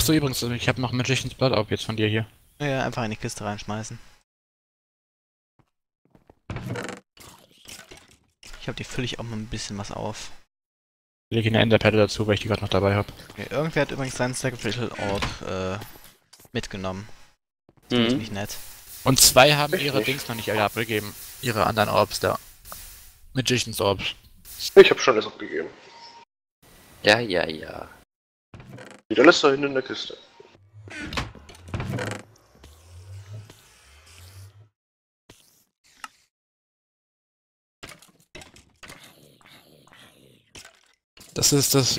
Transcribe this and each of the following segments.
Achso, übrigens, ich habe noch Magician's Blood Orb jetzt von dir hier. Ja, einfach in die Kiste reinschmeißen. Ich glaube, die fülle ich auch mal ein bisschen was auf. Ich lege eine Enderperle dazu, weil ich die gerade noch dabei habe. Okay, irgendwer hat übrigens seinen Sacrificial Orb äh, mitgenommen. Finde ich Mhm. nicht nett. Und zwei haben Ich ihre nicht. Dings noch nicht alle abgegeben. Ihre anderen Orbs da. Magician's Orbs. Ich habe schon alles abgegeben. Ja, ja, ja. Wieder alles da hinten in der Kiste. Das ist das.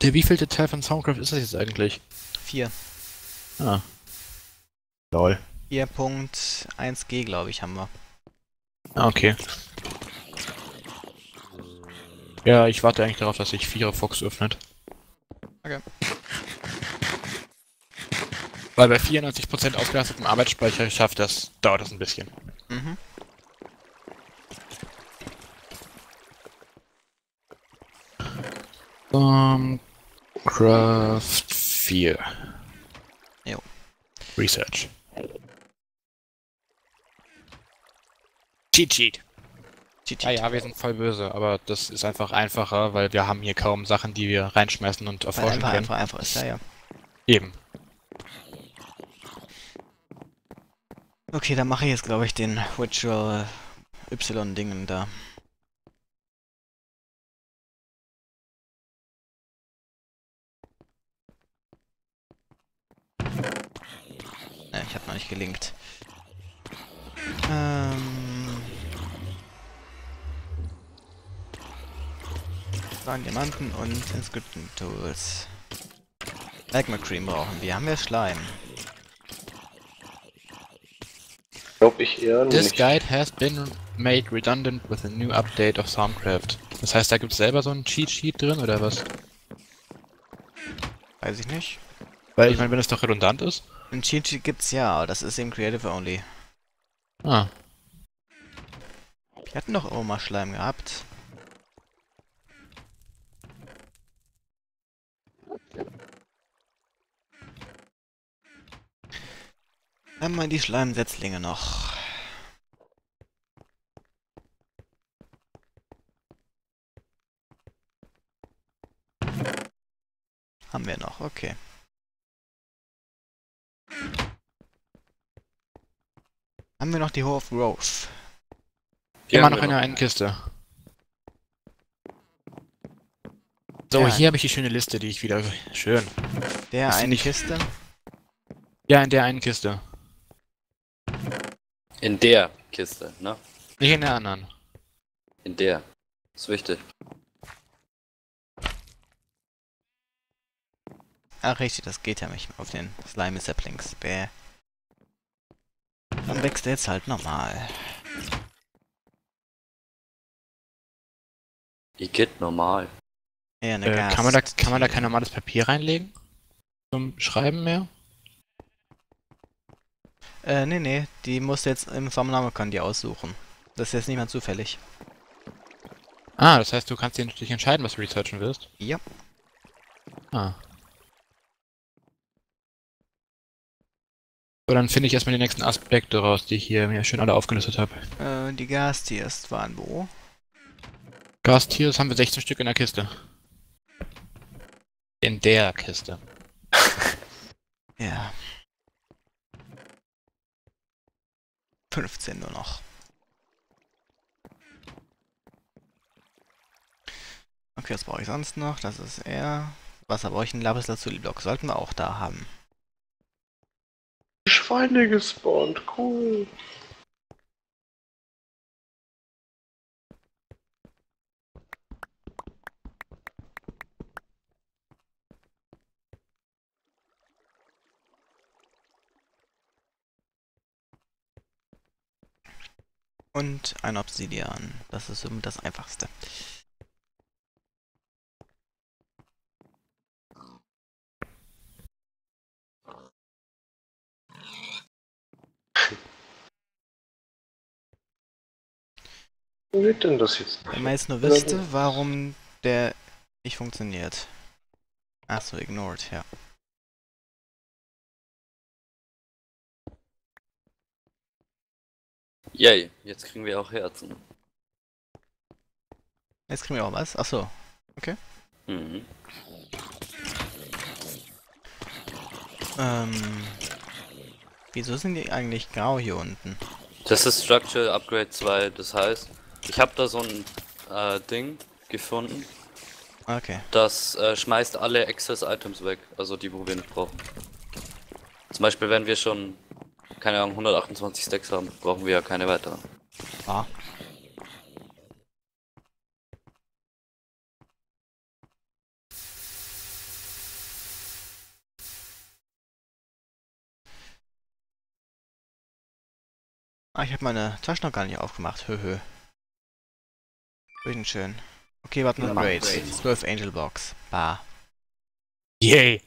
Der wievielte Teil von Soundcraft ist das jetzt eigentlich? 4. Ah. Lol. 4.1G, glaube ich, haben wir. Ah, okay. Ja, ich warte eigentlich darauf, dass sich Vierer Fox öffnet. Okay. Weil bei 94% ausgelastetem Arbeitsspeicher schafft das, dauert das ein bisschen. Mhm. Um, Craft 4. Jo. Research. Cheat Sheet. Ja, ja, wir sind voll böse, aber das ist einfach einfacher, weil wir haben hier kaum Sachen, die wir reinschmeißen und Weil erforschen einfach, können. einfach, einfach ist, ja, ja. Eben. Okay, dann mache ich jetzt, glaube ich, den Ritual Y-Dingen da. Ne, ich habe noch nicht gelinkt. Ähm. Sagen Diamanten und Inscription Tools. Magma Cream brauchen wir. Haben wir Schleim? Glaube ich eher This nicht. guide has been made redundant with a new update of Soundcraft. Das heißt, da gibt es selber so ein Cheat Sheet drin oder was? Weiß ich nicht. Weil ich meine, wenn es doch redundant ist. Ein Cheat Sheet gibt's ja, aber das ist eben Creative Only. Ah, Wir hatten doch auch mal Schleim gehabt. Dann mal die Schleimsetzlinge noch. Haben wir noch, okay. Haben wir noch die Hohe of Growth? Die immer haben noch wir in der noch. einen Kiste. So, Ja. hier habe ich die schöne Liste, die ich wieder. Schön. Der eine nicht- Kiste? Ja, in der einen Kiste. In der Kiste, ne? Nicht in der anderen. In der. Ist wichtig. Ach richtig, das geht ja nicht auf den Slimy Saplings. Bäh. Dann wächst er jetzt halt normal. Die geht normal. Ja, eine Äh, kann, man da, kann man da kein normales Papier reinlegen? Zum Schreiben mehr? Äh, nee, nee, die musst du jetzt im Formname die aussuchen. Das ist jetzt nicht mehr zufällig. Ah, das heißt, du kannst dir dich entscheiden, was du researchen willst. Ja. Ah. So, dann finde ich erstmal die nächsten Aspekte raus, die ich hier mir schön alle aufgelistet habe. Äh, die Gastiers waren wo? Gastiers haben wir 16 Stück in der Kiste. In der Kiste. Ja. 15 nur noch. Okay, was brauche ich sonst noch? Das ist er. Wasser brauche ich einen Lapis Lazuli Block. Sollten wir auch da haben. Schweine gespawnt, cool. Und ein Obsidian. Das ist somit das einfachste. Wo geht denn das jetzt? Wenn man jetzt nur wüsste, warum der nicht funktioniert. Achso, ignored, ja. Yay, jetzt kriegen wir auch Herzen. Jetzt kriegen wir auch was. Achso. Mhm. Ähm. Wieso sind die eigentlich grau hier unten? Das ist Structural Upgrade 2, das heißt, ich habe da so ein äh, Ding gefunden, Okay. das äh, schmeißt alle Access Items weg, also die, wo wir nicht brauchen. Zum Beispiel, wenn wir schon, keine Ahnung, 128 Stacks haben, brauchen wir ja keine weiteren. Ah. Ah, ich habe meine Tasche noch gar nicht aufgemacht. Höhö. Schön schön. Okay, warten wir Upgrade. 12 Angel Box. Bah. Yay!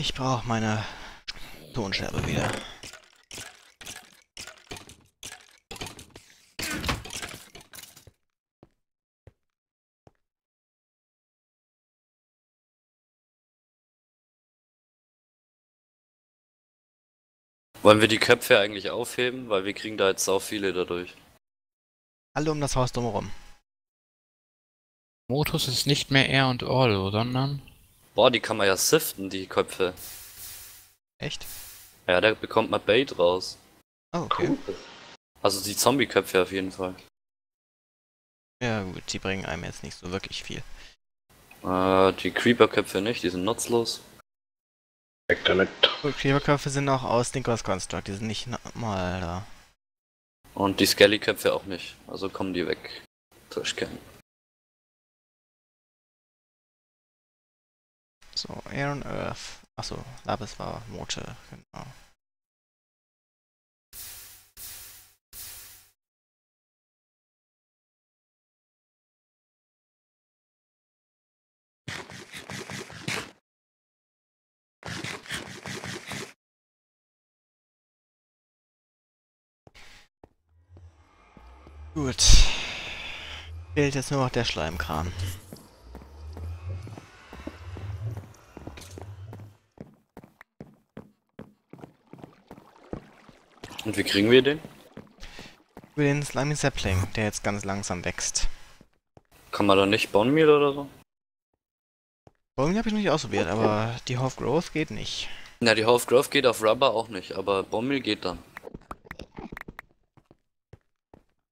Ich brauche meine Tonscherbe wieder. Wollen wir die Köpfe eigentlich aufheben, weil wir kriegen da jetzt auch viele dadurch. Alle um das Haus drumherum. Motus ist nicht mehr R und All, sondern. Boah, die kann man ja siften, die Köpfe. Echt? Ja, da bekommt man Bait raus. Oh, okay. Cool. Also die Zombie-Köpfe auf jeden Fall. Ja gut, die bringen einem jetzt nicht so wirklich viel. Äh, die Creeper-Köpfe nicht, die sind nutzlos. Weg damit. Gut, Kleberköpfe sind auch aus Dinkers Construct, die sind nicht normal da. Und die Skelly-Köpfe auch nicht. Also kommen die weg. Trashcan. So, Air und Earth. Achso, Labis war Mote, genau. Gut. Fehlt jetzt nur noch der Schleimkram. Und wie kriegen wir den? Über den Slimy Sapling, der jetzt ganz langsam wächst. Kann man da nicht Bone Meal oder so? Bowling habe ich noch nicht ausprobiert, aber die Half Growth geht nicht. Na, die Half Growth geht auf Rubber auch nicht, aber Bone Meal geht dann.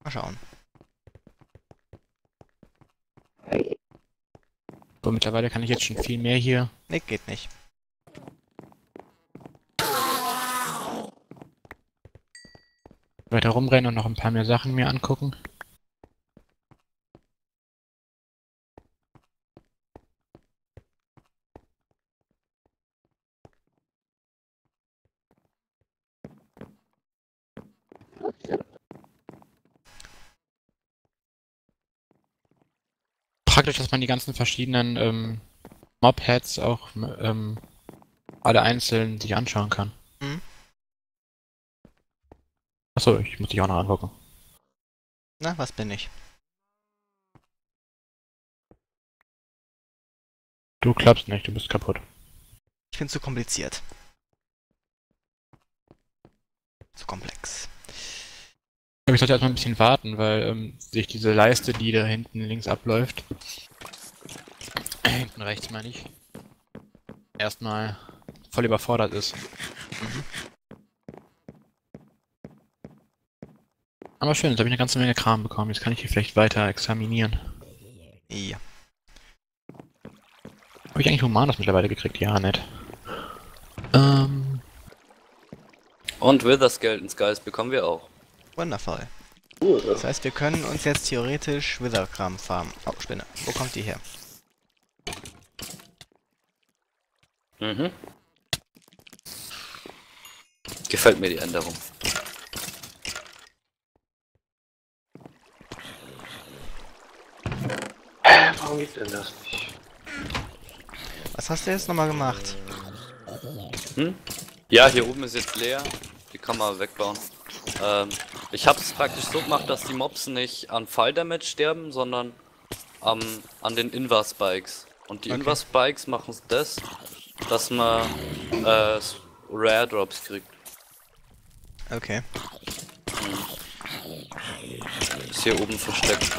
Mal schauen. So, mittlerweile kann ich jetzt schon viel mehr hier. Ne, geht nicht. Weiter rumrennen und noch ein paar mehr Sachen mir angucken. Praktisch, dass man die ganzen verschiedenen ähm, Mob-Heads auch ähm, alle einzeln sich anschauen kann. Mhm. Achso, ich muss dich auch noch angucken. Na, was bin ich? Du klappst nicht, du bist kaputt. Ich bin zu kompliziert. Zu komplex. Aber ich sollte erstmal ein bisschen warten, weil ähm, sich diese Leiste, die da hinten links abläuft, äh, hinten rechts meine ich, erstmal voll überfordert ist. Mhm. Aber schön, jetzt habe ich eine ganze Menge Kram bekommen. Jetzt kann ich hier vielleicht weiter examinieren. Ja. Habe ich eigentlich Humanos mittlerweile gekriegt? Ja, nett. Ähm, Und Wither Skeleton Skies bekommen wir auch. Wundervoll. Das heißt, wir können uns jetzt theoretisch Witherkram farmen. Oh, Spinne. Wo kommt die her? Mhm. Gefällt mir die Änderung. Warum geht denn das nicht? Was hast du jetzt nochmal gemacht? Hm? Ja, hier oben ist jetzt leer. Die kann man wegbauen. Ähm, ich habe es praktisch so gemacht, dass die Mobs nicht an Fall-Damage sterben, sondern am an den Invar-Spikes. Und die Okay. Invar-Spikes machen das, dass man äh, Rare Drops kriegt. Okay. Ist hier oben versteckt.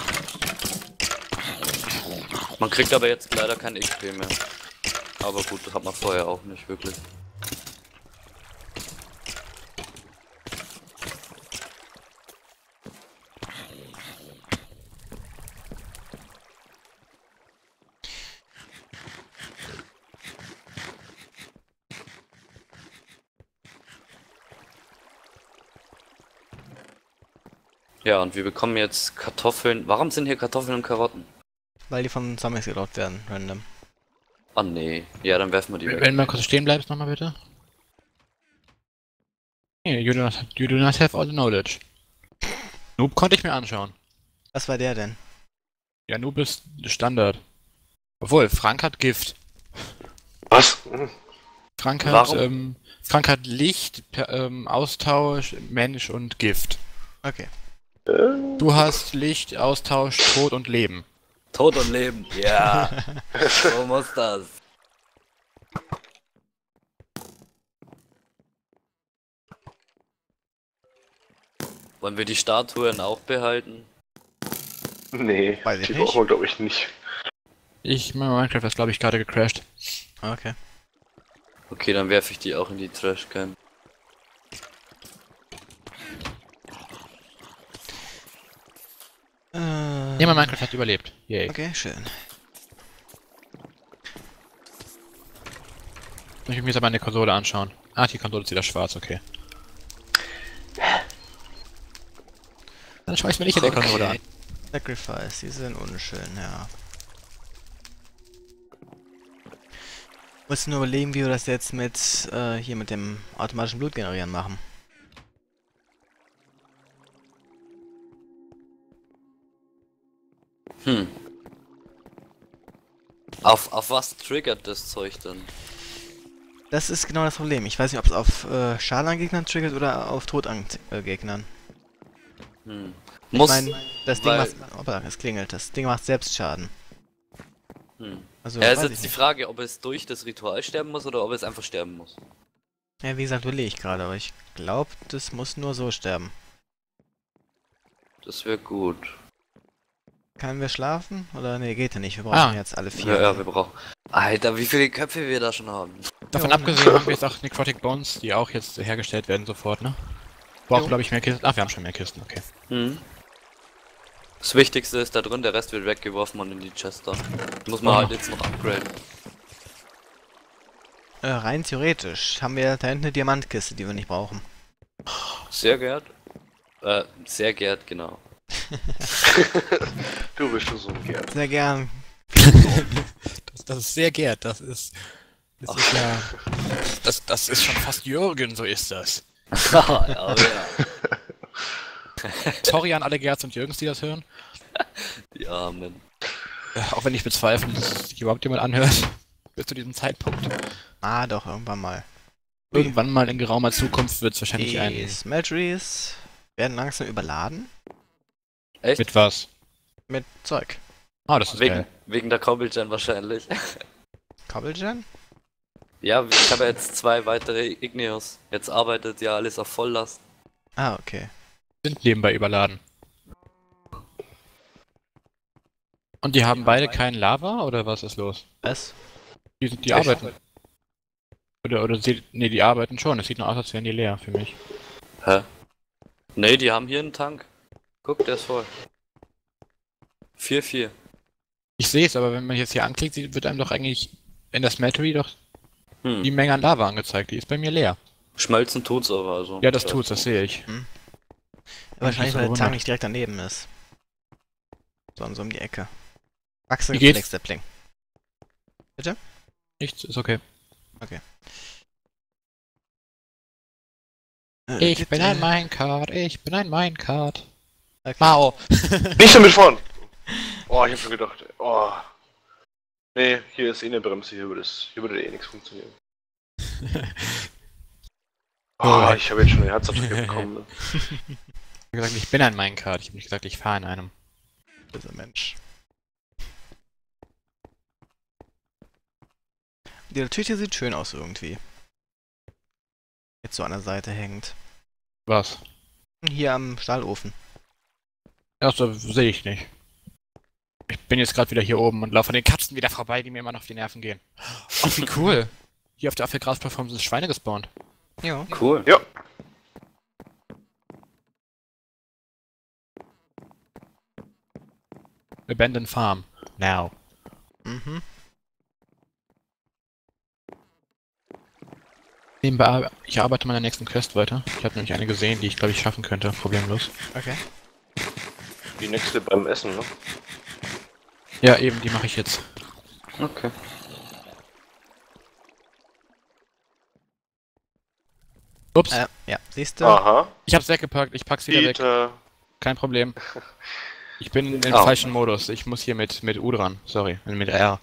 Man kriegt aber jetzt leider kein XP mehr. Aber gut, hat man vorher auch nicht wirklich. Ja, und wir bekommen jetzt Kartoffeln. Warum sind hier Kartoffeln und Karotten? Weil die von Zombies gedroppt werden, random. Ah nee. Ja, dann werfen wir die weg. Wenn du mal kurz stehen bleibst, nochmal bitte. Nee, you do, not, you do not have all the knowledge. Noob konnte ich mir anschauen. Was war der denn? Ja, Noob ist Standard. Obwohl, Frank hat Gift. Was? Frank hat, Warum? ähm, Frank hat Licht, per, ähm, Austausch, Mensch und Gift. Okay. Äh, Du hast Licht, Austausch, Tod und Leben. Tod und Leben. Ja. so muss das. Wollen wir die Statuen auch behalten? nee, Weiß ich die nicht. brauchen wir glaube ich nicht. Ich, mein Minecraft ist glaube ich gerade gecrashed. Okay. Okay, dann werfe ich die auch in die Trashcan. Mein Minecraft hat überlebt. Yay. Okay, schön. Ich muss mir jetzt aber eine Konsole anschauen. Ah, die Konsole ist wieder schwarz, okay. Dann schaue ich mir nicht in der Konsole an. Sacrifice, die sind unschön, ja. Muss nur überlegen, wie wir das jetzt mit äh, hier mit dem automatischen Blutgenerieren machen. Hm. Auf, auf was triggert das Zeug denn? Das ist genau das Problem. Ich weiß nicht, ob es auf äh, Schaden an Gegnern triggert oder auf Tod an äh, Gegnern. Hm. Ich Muss. meine, das Ding macht. Opa, es klingelt. Das Ding macht selbst Schaden. Hm. Also, Ja, ist jetzt die. Frage, ob es durch das Ritual sterben muss oder ob es einfach sterben muss. Ja, wie gesagt, überlege ich gerade, aber ich glaube, das muss nur so sterben. Das wäre gut. Können wir schlafen? Oder nee, geht ja nicht. Wir brauchen Ah. jetzt alle vier. Ja, ja, wir brauchen. Alter, wie viele Köpfe wir da schon haben. Davon Jo. abgesehen haben wir jetzt auch Necrotic Bones, die auch jetzt hergestellt werden sofort, ne? Brauchen, Jo. glaube ich, mehr Kisten. Ach, wir haben schon mehr Kisten, okay. Hm. Das Wichtigste ist da drin, der Rest wird weggeworfen und in die Chester. Muss man Oh. halt jetzt noch upgraden. Äh, rein theoretisch haben wir da hinten eine Diamantkiste, die wir nicht brauchen. Sehr geehrt. Äh, sehr geehrt, genau. Du bist schon so ein Gerd. Sehr gern. Das, das ist sehr gärt, das ist. Das ist ja. Das, das ist schon fast Jürgen, so ist das. ja, ja. Sorry an alle Gerds und Jürgens, die das hören. Ja, Mann. Äh, auch wenn ich bezweifle, dass sich überhaupt jemand anhört. Bis zu diesem Zeitpunkt. Ah, doch, irgendwann mal. Irgendwann mal in geraumer Zukunft wird es wahrscheinlich Die ein. Smelteries werden langsam überladen Echt? Mit was? mit Zeug. Ah, das ist wegen, geil. wegen der Cobblegen wahrscheinlich. Cobblegen? ja, ich habe jetzt zwei weitere Igneos. Jetzt arbeitet ja alles auf Volllast. Ah, okay. Sind nebenbei überladen. Und die haben beide keinen Lava oder was ist los? Was? Die, die Echt? arbeiten. Oder, oder sie, nee, die arbeiten schon. Es sieht nur aus, als wären die leer für mich. Hä? Nee, die haben hier einen Tank. Guck, der ist voll. 4-4. Ich sehe es, aber wenn man jetzt hier anklickt, sieht- wird einem doch eigentlich in der Smeltery doch Hm. die Menge an Lava angezeigt. Die ist bei mir leer. Schmelzen tut's aber, also. Ja, das tut's, das sehe ich. Wahrscheinlich, weil der. Tank nicht direkt daneben ist. Sondern so um die Ecke. Wachse Wie geht's? Reflex-Sapling. Nichts, ist okay. Äh, Ich bin bitte. ein Minecart, ich bin ein Minecart. Okay. Mao. Nicht damit vorn! Oh, ich hab schon gedacht, oh. Nee, hier ist eh eine Bremse, hier würde, es, hier würde eh nichts funktionieren. Oh, ich habe jetzt schon einen Herzattacke bekommen. Ne? Ich hab gesagt, ich bin ein Minecart. Ich habe nicht gesagt, ich fahre in einem. Böser Mensch. Die Tür hier sieht schön aus irgendwie. Jetzt so an der Seite hängt. Was? Hier am Stahlofen. Erst sehe ich nicht. Ich bin jetzt gerade wieder hier oben und laufe an den Katzen wieder vorbei, die mir immer noch auf die Nerven gehen. Oh, wie cool. Hier auf der Apfelgrasplattform sind Schweine gespawnt. Ja. Cool. Ja. Abandoned Farm. Now. Mhm. Nebenbei, ich arbeite meiner nächsten Quest weiter. Ich habe nämlich eine gesehen, die ich glaube ich schaffen könnte, problemlos. Okay. Die nächste beim Essen, ne? Ja, eben, die mache ich jetzt. Okay. Ups, Äh, ja, siehst du? Aha. ich hab's weggepackt, ich pack's wieder weg. Peter. Kein Problem. Ich bin im Oh. falschen Modus. Ich muss hier mit, mit U dran. Sorry, mit R.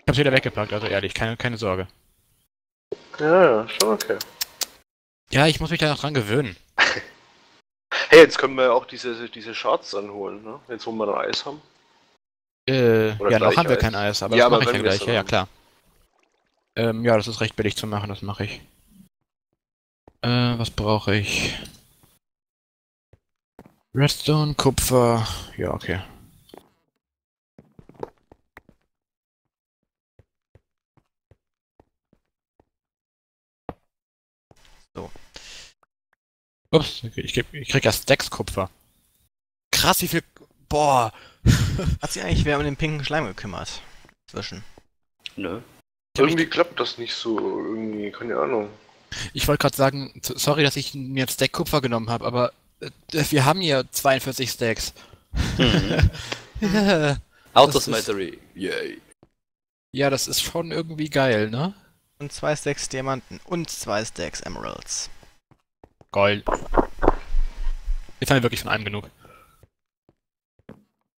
Ich hab's wieder weggepackt, also ehrlich, keine, keine Sorge. Ja, schon okay. Ja, ich muss mich da noch dran gewöhnen. Hey, jetzt können wir auch diese, diese Shards anholen, ne? Jetzt wo wir noch Eis haben. Äh, Oder ja, noch haben wir Eis. kein Eis, aber Ja, das mache ich es gleich. Ja, ja, klar. Ähm, ja, das ist recht billig zu machen, das mache ich. Äh, was brauche ich? Redstone, Kupfer. Ja, okay. Ups, ich, krieg- ich krieg ja Stacks Kupfer. Krass, wie viel. Boah. Hat sich eigentlich wer um den pinken Schleim gekümmert? Zwischen. Nö. Irgendwie klappt das nicht so, irgendwie, keine Ahnung. Ich wollte gerade sagen, sorry, dass ich mir jetzt Stack Kupfer genommen habe, aber äh, wir haben hier 42 Stacks. Mhm. ja, Autosmetry. Yay. das ist schon irgendwie geil, ne? Und zwei Stacks Diamanten und zwei Stacks Emeralds. Gold. Jetzt haben wir wirklich von einem genug.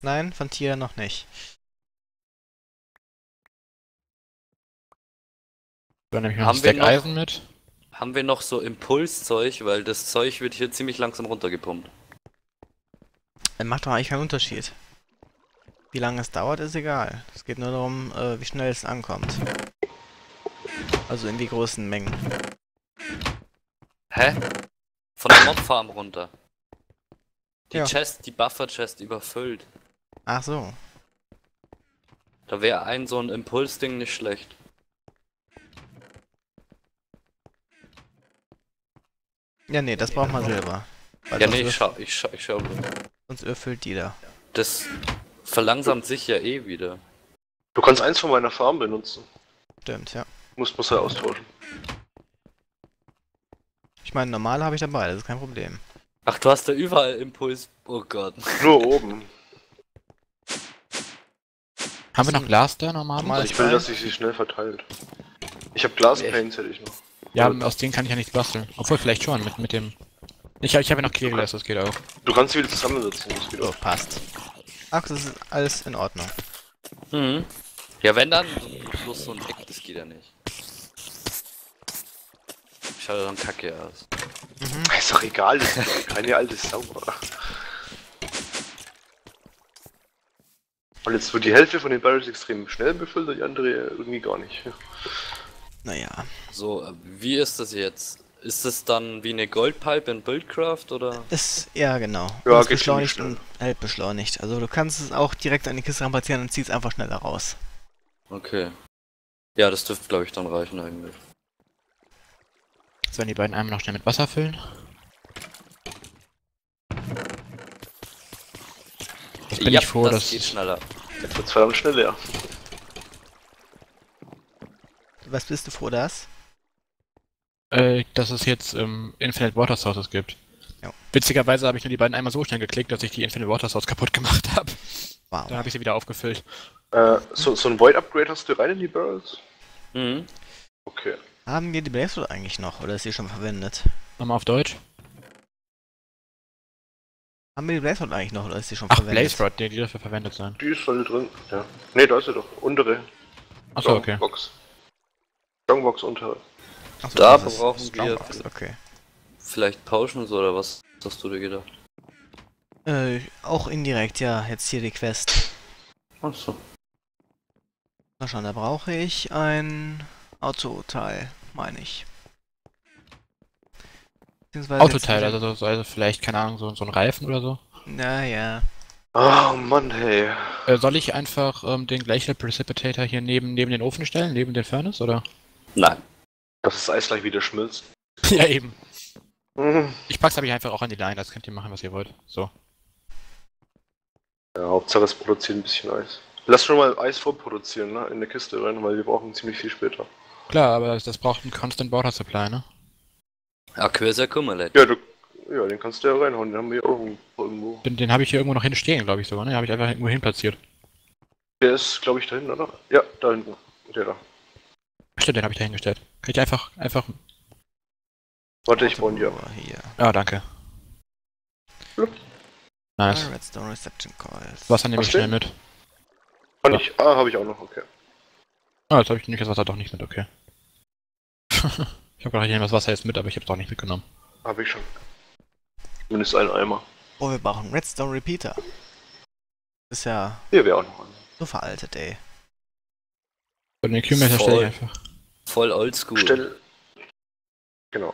Nein, von Tier noch nicht. Dann nehme ich noch Haben Stack noch- Eisen mit. Haben wir noch so Impulszeug, weil das Zeug wird hier ziemlich langsam runtergepumpt. Äh, Macht doch eigentlich keinen Unterschied. Wie lange es dauert, ist egal. Es geht nur darum, äh, wie schnell es ankommt. Also in wie großen Mengen. Hä? Von der Mobfarm runter. Die Ja. Chest, die Buffer-Chest überfüllt. Ach so. Da wäre ein so ein Impulsding nicht schlecht. Ja, nee, das braucht man selber. Weil Ja, nee, ich schau, ich schau, ich schau. Sonst erfüllt die da. Das verlangsamt sich ja eh wieder. Du kannst eins von meiner Farm benutzen. Stimmt, ja. Muss, muss er austauschen. Ich meine, normal habe ich dabei, das ist kein Problem. Ach, du hast da überall Impuls. Oh Gott. Nur oben. Haben wir noch Glas da normal? Normal. Ich will, dass sich sie schnell verteilt. Ich habe Glaspanes hätte ich noch. Ja, aus denen kann ich ja nichts basteln. Obwohl, vielleicht schon, mit, mit dem... Ich, ich habe ja noch Kegel, das geht auch. Du kannst sie wieder zusammensetzen, das geht So, auch. passt. Ach, das ist alles in Ordnung. Mhm. Ja, wenn dann bloß so ein Eck, das geht ja nicht. Schaut dann kacke aus. Ist doch egal, das ist keine alte Sau. Und jetzt wird die Hälfte von den Barrels extrem schnell befüllt und die andere irgendwie gar nicht. Naja. So, äh, wie ist das jetzt? Ist es dann wie eine Goldpipe in Buildcraft oder? Ist, ja, genau. Ja, Und es geht beschleunigt und hält beschleunigt. Also du kannst es auch direkt an die Kiste rampazieren und ziehst einfach schneller raus. Okay. Ja, das dürfte glaube ich dann reichen eigentlich. Sollen die beiden einmal noch schnell mit Wasser füllen? Das bin ja, ich froh, das dass... geht schneller. Jetzt wird's verdammt schnell leer. Was bist du froh, dass? Äh, dass es jetzt ähm, Infinite Water Sources gibt. Ja. Witzigerweise habe ich nur die beiden einmal so schnell geklickt, dass ich die Infinite Water Source kaputt gemacht habe. Wow. Dann habe ich sie wieder aufgefüllt. Äh, so, so ein Void Upgrade hast du rein in die Barrels? Mhm. Okay. Haben wir die Blaze eigentlich noch oder ist sie schon verwendet? Nochmal auf Deutsch. Haben wir die Blaze eigentlich noch oder ist sie schon Ach, verwendet? Blaze Rod, die, die dafür verwendet sein. Die ist voll drin. Ja. Ne, da ist sie doch. Untere. Achso, okay. Strongbox. Strongbox untere. Achso, Da brauchen wir- Strongbox, Okay. vielleicht Potions oder was hast du dir gedacht? Äh, auch indirekt, ja. Jetzt hier die Quest. Achso. Mal schauen, da brauche ich ein Autoteil, meine ich. Autoteil, also, so- also vielleicht, keine Ahnung, so, so ein Reifen oder so. Naja. Oh Mann, hey. Äh, soll ich einfach ähm, den gleichen Precipitator hier neben, neben den Ofen stellen, neben den Furnace, oder? Nein. Dass das Eis gleich wieder schmilzt. ja, eben. Mhm. Ich pack's aber einfach auch an die Line, das könnt ihr machen, was ihr wollt. So. Ja, Hauptsache es produziert ein bisschen Eis. Lass schon mal Eis vorproduzieren, ne? In der Kiste rein, weil wir brauchen ziemlich viel später. Klar, aber das, braucht einen Constant Water Supply, ne? Aqueous Accumulate. Ja, du, ja, den kannst du ja reinhauen, den haben wir ja auch irgendwo. Den, den habe ich hier irgendwo noch hinstehen, glaube ich sogar, ne? Den habe ich einfach irgendwo hin platziert. Der ist, glaube ich, da hinten, oder? Ja, da hinten. Der da. Stimmt, den habe ich da hingestellt. Kann ich einfach, einfach. Warte, ich baue ihn. Autobohrer Hier. Ja, danke. Blub. Nice. Ah, Redstone Reception Coils. Wasser nehme ich schnell mit. Kann ich. Ah, habe ich auch noch, okay. Ah, jetzt habe ich nämlich das Wasser doch nicht mit, okay. Ich habe gerade hier das Wasser jetzt mit, aber ich habe es doch nicht mitgenommen. Habe ich schon. Zumindest einen Eimer. Oh, wir brauchen Redstone Repeater. Ist ja Hier wäre auch noch einer. so veraltet, ey. Und den Q-Meter stelle ich Voll. einfach. Voll oldschool. Stell. Genau.